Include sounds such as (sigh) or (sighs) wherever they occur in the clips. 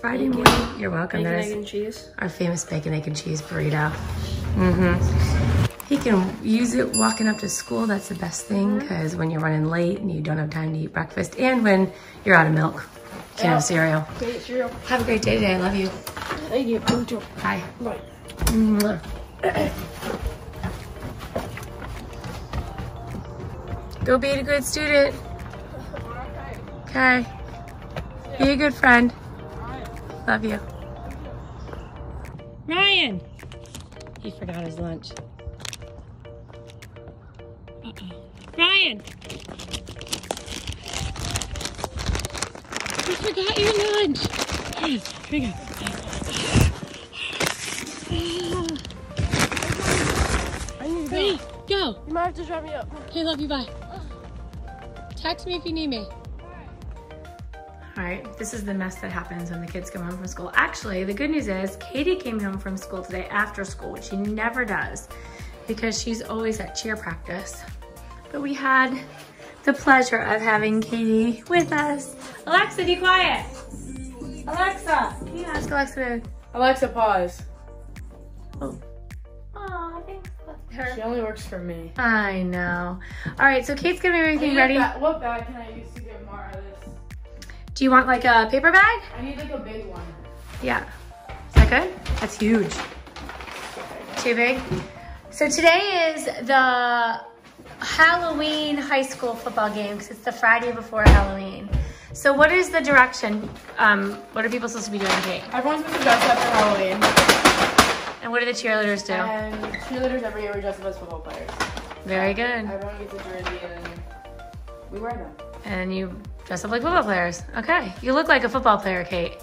Friday morning. You're welcome. Bacon, egg, and cheese. our famous bacon, egg, and cheese burrito. Mm-hmm. He can use it walking up to school. That's the best thing because when you're running late and you don't have time to eat breakfast and when you're out of milk, can't have cereal. Okay, cereal. Have a great day today. I love you. Thank you. You too. Bye. Bye. Mwah. Go be a good student. (laughs) Okay. Be a good friend. Love you. Ryan! He forgot his lunch. Uh-oh. Ryan! You forgot your lunch. Here. Here we go. I need to go. Ready? Go. You might have to drive me up. Okay, love you. Bye. Text me if you need me. All right, this is the mess that happens when the kids come home from school. Actually, the good news is Katie came home from school today after school, which she never does because she's always at cheer practice. But we had the pleasure of having Katie with us. Alexa, be quiet. Alexa, can you ask Alexa to... Alexa, pause. Oh. Aw, thanks. Her. She only works for me. I know. All right, so Kate's getting everything I need ready. what bag can I use Do you want like a paper bag? I need like a big one. Yeah. Is that good? That's huge. Too big? So today is the Halloween high school football game because it's the Friday before Halloween. So what is the direction? Um, what are people supposed to be doing, today? Everyone's supposed to dress up for Halloween. And what do the cheerleaders do? And cheerleaders every year we dress up as football players. Very good. Everyone gets a jersey and we wear them. And you dress up like football players. Okay. You look like a football player, Kate.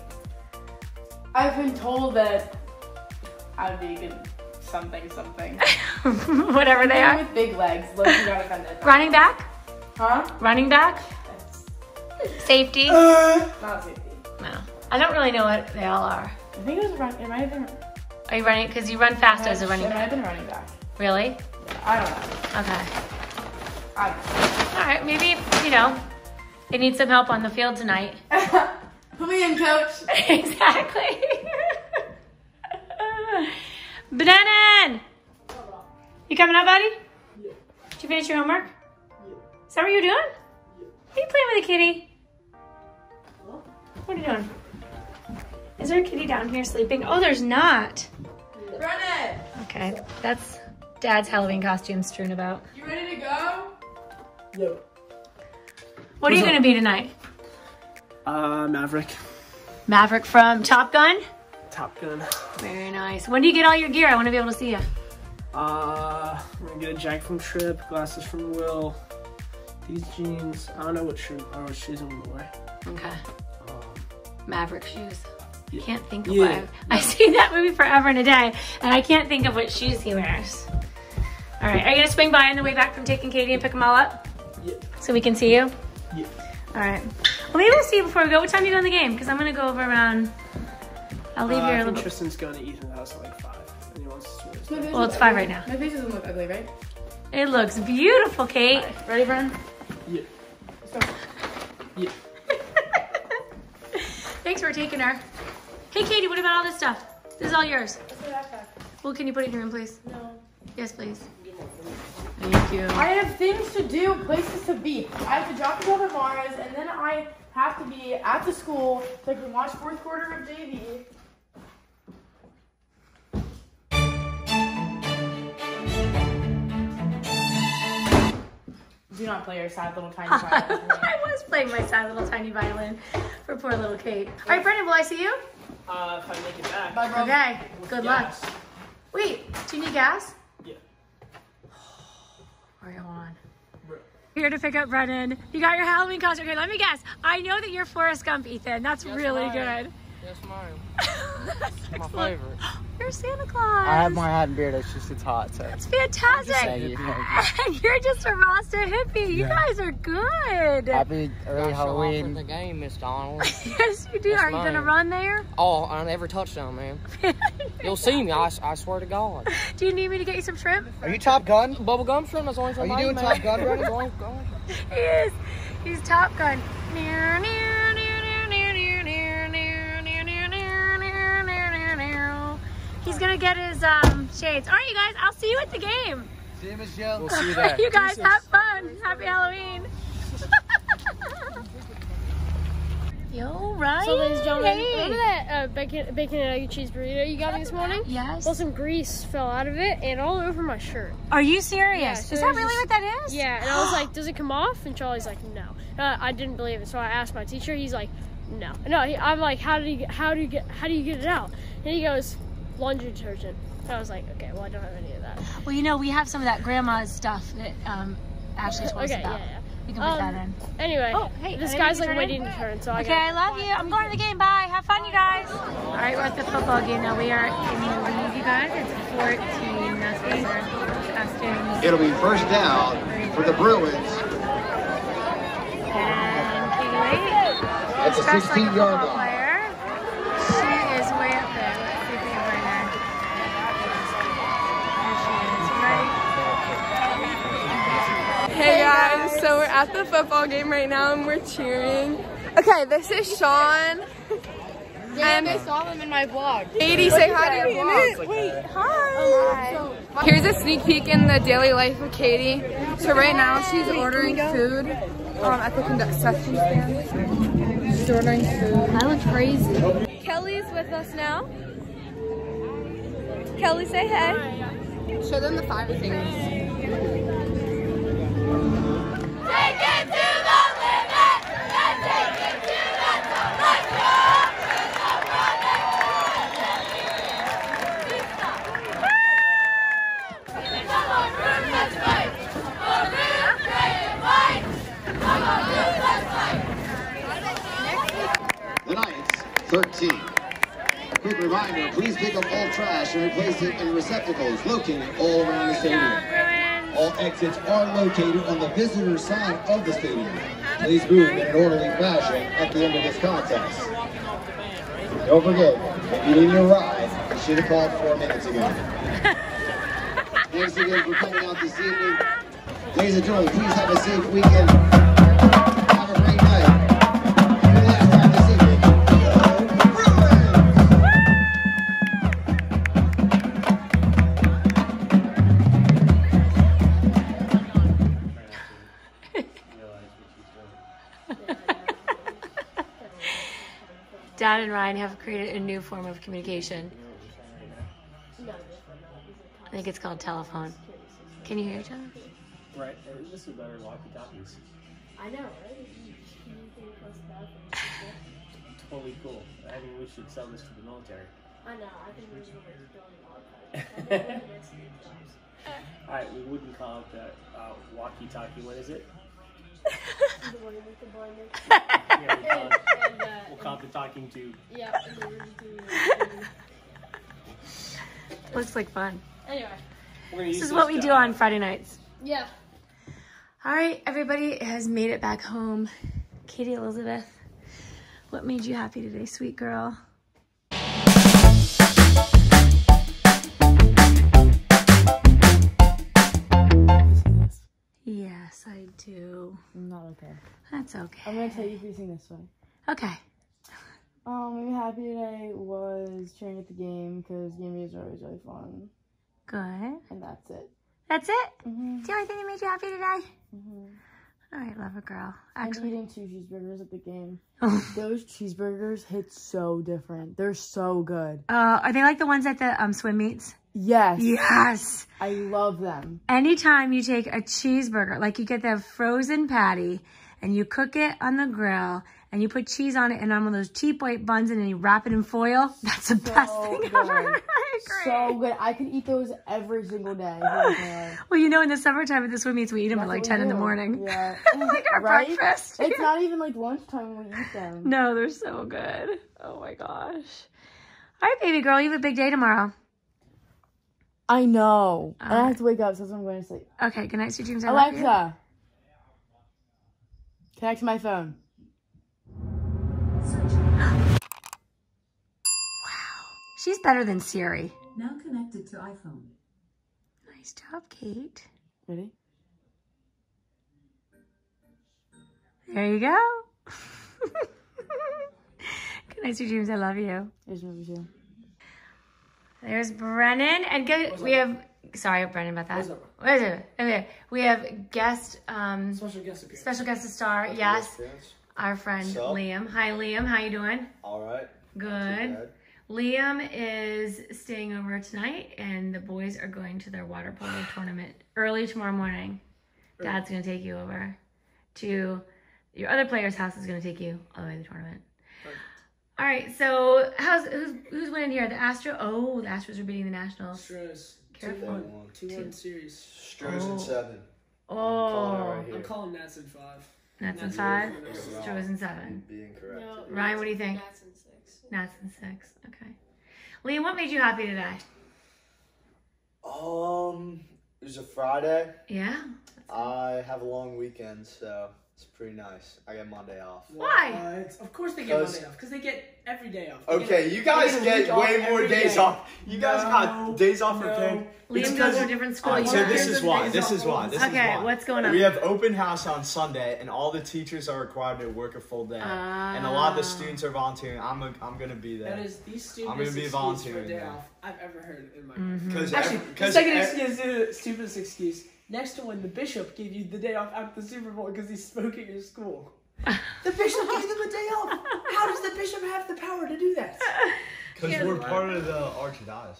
I've been told that I would be good something something. (laughs) Whatever they are. With big legs. Look, you got offended. (laughs) Running back? Huh? Running back? Safety? Uh, not safety. No. I don't really know what they all are. I think it was run. It might have been. Are you running? Because you run fast as a running It might back. have been running back. Really? I don't know. Okay. I don't All right. Maybe, you know, they need some help on the field tonight. (laughs) Put me in, coach. (laughs) exactly. Brennan! You coming up, buddy? Did you finish your homework? Is that what you're doing? Are you playing with a kitty? What are you doing? Is there a kitty down here sleeping? Oh, there's not. Run it. Okay, that's Dad's Halloween costume strewn about. You ready to go? Yep. What are you gonna be tonight? Uh, Maverick. Maverick from Top Gun? Top Gun. Very nice. When do you get all your gear? I want to be able to see you. Uh, I'm gonna get a jacket from Trip, glasses from Will, these jeans. I don't know what shoe or what shoes I'm gonna wear. Okay. Um, Maverick shoes. I can't think of Yeah. what I, I've (laughs) seen that movie forever and a day, and I can't think of what shoes he wears. All right, are you gonna swing by on the way back from taking Katie and pick them all up yeah, so we can see you? Yeah. All right. Well, maybe we'll see you before we go. What time do you go in the game? Because I'm gonna go over around. I'll leave Uh, here I a think little. bit. Tristan's going to Ethan's house at like five, and he wants to swim. Well, it's five right now. My face doesn't look ugly, right? It looks beautiful, Kate. Ready, Bren? Yeah, Let's go. yeah. (laughs) Thanks for taking her. Hey, Katie, what about all this stuff? This is all yours. Well, can you put it in your room, please? No. Yes, please. Thank you. I have things to do, places to be. I have to drop the off at Mars, and then I have to be at the school so I can watch fourth quarter of JV. Do not play your sad little tiny (laughs) violin. I was playing my sad little tiny violin for poor little Kate. All right, Brennan, will I see you? Uh, if I make it back. Bye, bro. Okay. Good luck. Wait, do you need gas? Yeah. All right, hold on. Here to pick up Brennan. You got your Halloween costume. Okay, let me guess. I know that you're Forrest Gump, Ethan. That's really good. Yes, ma'am. That's (laughs) My excellent. favorite. You're Santa Claus. I have my hat and beard. It's just it's hot. So. That's fantastic. Thank you. And (laughs) you're just a Rasta hippie. You Yeah. guys are good. Happy early Got show off at the Halloween. game, Miss Donald. (laughs) yes, you do. Yes, are you gonna run there? oh, on every touchdown, man. (laughs) You'll see me. I, I swear to God. Do you need me to get you some shrimp? Are you Top Gun? Bubble gum shrimp. That's the only Are thing you I doing man. Top Gun, Brennan? That's the only- go. He is. He's Top Gun. Near, near, He's gonna get his um, shades. All right, you guys. I'll see you at the game. See you, Michelle. We'll see you (laughs) there. you guys have fun. Happy Halloween. (laughs) Yo, right? So, ladies and gentlemen, Hey. remember that uh, bacon, bacon and egg cheese burrito you got me this morning? Yes. Well, some grease fell out of it and all over my shirt. Are you serious? Yeah, so is that really this- what that is? Yeah, and I was like, (gasps) "Does it come off?" And Charlie's like, "No." Uh, I didn't believe it, so I asked my teacher. He's like, "No, no." He, I'm like, "How do you get? How do you get? How do you get it out?" And he goes, "Laundry detergent." And I was like, "Okay, well, I don't have any of that." Well, you know, we have some of that grandma's stuff that um, Ashley told Okay, us about. yeah, yeah. We can put Um, that in. Anyway, Oh, hey, this guy's like waiting in. to turn, so I Okay, got. I love you. I'm going to the game. Bye. Have fun, you guys. All right, we're at the football game now. We are in the lead, you guys. It's 14 nothing. It'll be first down for the Bruins And Katie Wade. at the a 16 yard line. player. She is way up there. Let's see if we can find her. There she is, right Hey guys, so we're at the football game right now and we're cheering. Okay, this is Sean. and I saw them in my vlog. Katie, say hi to your vlog. Wait, hi. Here's a sneak peek in the daily life of Katie. So right now she's ordering food um, at the concession stand. She's ordering food. I look crazy. Kelly's with us now. Kelly, say hey. Show them the five things. The Knights, 13. A quick reminder, please pick up all trash and replace it in receptacles located all around the stadium. All exits are located on the visitor side of the stadium. Please move in an orderly fashion at the end of this contest. Don't forget, if you need your ride, you should have called four minutes ago. (laughs) Thanks again for coming out this evening. Ladies and gentlemen, please have a safe weekend. Dad and Ryan have created a new form of communication. I think it's called telephone. Can you hear each other? Right, this is better walkie talkies. I know, right? (laughs) Totally cool. I mean, we should sell this to the military. I know. I think (laughs) we're doing all Alright, we wouldn't call it the uh, walkie talkie. What is it? The one with the blindness. Yeah, we call it, And, uh, we'll call it the talking tube. yeah, and we're just doing (laughs) Looks like fun. Anyway, This is what we to, do on Friday nights. yeah. All right, everybody has made it back home. Katie Elizabeth, what made you happy today, sweet girl? Do. Not okay. That's okay. I'm gonna tell you facing this way. Okay. Um, made me happy today was cheering at the game because game days are always really fun, Good. and that's it. That's it? Mm-hmm. The only thing that made you happy today? Mm-hmm. All right, love a girl. I'm Actually, eating two cheeseburgers at the game. uh, (laughs) Those cheeseburgers hit so different. They're so good. are they like the ones at the um, swim meets? Yes. Yes. I love them. Anytime you take a cheeseburger, like you get the frozen patty and you cook it on the grill and you put cheese on it and on one of those cheap white buns and then you wrap it in foil, that's the best thing good. ever. I agree. So good. I could eat those every single day. (laughs) Oh, yeah. well, you know, in the summertime at the swim meets, we eat them at like 10 in the morning. Yeah. (laughs) like our Right? breakfast. It's not even like lunchtime when we eat them. No, they're so good. Oh my gosh. All right, baby girl, you have a big day tomorrow. I know. and I have to wake up, so that's when I'm going to sleep. Okay, good night, sweet dreams. I love you. Alexa, connect to my phone. (gasps) Wow, she's better than Siri. Now connected to iPhone. Nice job, Kate. Ready? There you go. (laughs) good night, sweet dreams. I love you. Here's what we do. There's Brennan. And go, we have, sorry, Brennan, about that. It? Okay. We have guest, um, Special guest appearance. special guest star. Yes. Our friend Sup? Liam. Hi, Liam. How you doing? All right. Good. Liam is staying over tonight, and the boys are going to their water polo (sighs) tournament early tomorrow morning. Dad's gonna take you over to your other player's house. Is gonna take you all the way to the tournament. All right. So how's who's who's winning here? The Astro. Oh, the Astros are beating the Nationals. Astros. Careful. 2-1. 2-1 series. Stros Oh. in seven. Oh, right I'm here. calling Nats in five. Nats in Nats five. in five. Astros in seven. Being correct. No, Ryan, what do you think? Nats in six. Nats in six. Okay. Liam, what made you happy today? Um, it was a Friday. Yeah. I have a long weekend, so it's pretty nice. I get Monday off. Why? What? Of course they get Monday off because they get every day off. They Okay, get- you guys they a get way more days day. off. You guys No, got days off for no. paying. Liam It's goes 'cause- to a different school. Alright, so this is why. This is why. This the is Okay, why. what's going on? We have open house on Sunday, and all the teachers are required to work a full day, and a lot of the Ah. students are volunteering. I'm a, I'm gonna be there. That is the stupidest I'm gonna be excuse for a volunteering day off I've ever heard in my Mhm. life. Because Actually, the because second excuse is the stupidest excuse. Next to when the bishop gave you the day off after the Super Bowl because he spoke at your school. the bishop gave them a day off. How does the bishop have the power to do that? because we're part of the archdiocese.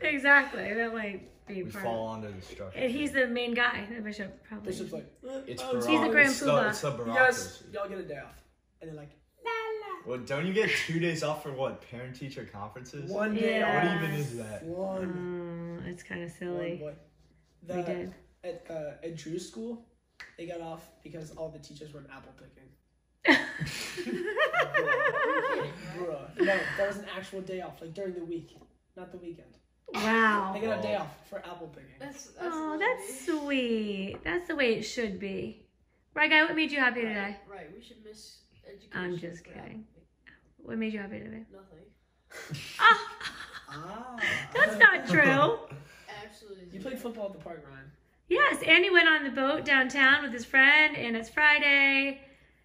Exactly. That might be We part. fall under the structure. And he's the main guy, the bishop, probably. Bishop's like, uh, It's oh, Barack. He's the grand it's the, poobah. it's the you Barack. guys, y'all get a day off, and they're like, La, la. Well, don't you get two days off for what parent teacher conferences? one day Yeah. What even is that? One. Oh, it's kind of One silly. boy. We did. At, uh, at Drew's school, they got off because all the teachers went apple picking. (laughs) Bruh. No, that was an actual day off, like during the week, not the weekend. Wow. They got a day off for apple picking. That's, that's Oh, lovely. that's sweet. That's the way it should be. Right, guy, what made you happy today? Right, we should miss education. I'm just kidding. What made you happy today? Nothing. Ah, (laughs) Ah. that's not true. Absolutely. You played football at the park, Ryan. Yes, Andy went on the boat downtown with his friend, and it's Friday.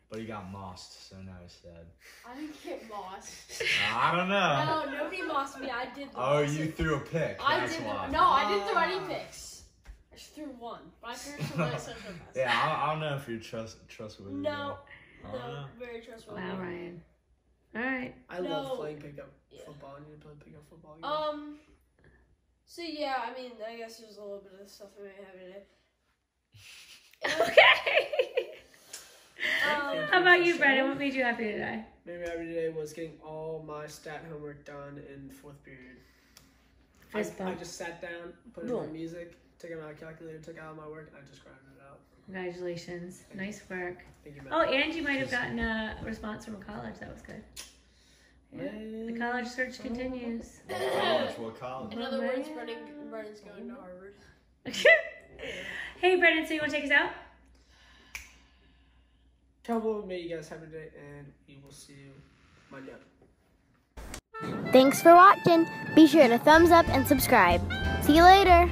But he got mossed, so now he's sad. I didn't get mossed. (laughs) I don't know. No, nobody mossed me. I did. The Oh, mossing. you threw a pick. I That's did. why. The, no, I didn't throw any picks. I just threw one. My parents were like (laughs) Yeah, I, I don't know if you're trust trustworthy. No, though. I don't no, know. very trustworthy. Wow, Ryan. All right. I No. love playing pickup Yeah. football. I need to play pickup football. Again. Um. So yeah, I mean, I guess there's a little bit of stuff I may have today. (laughs) Okay. Um, How about you, Brennan? What made you happy today? Maybe every day was getting all my stat homework done in fourth period. I, Fist I just sat down, put in my music, took out my calculator, took out my work, and I just grinded it out. Congratulations. Nice work. Thank you, man. Oh, and you might have gotten a response from a college. That was good. Yeah. The college search continues. College, what college? in other words, Brennan, Brennan's going to Harvard. (laughs) hey, Brennan, so you want to take us out? Trouble, may you guys have a day, and we will see you Monday. Thanks for watching. Be sure to thumbs up and subscribe. See you later.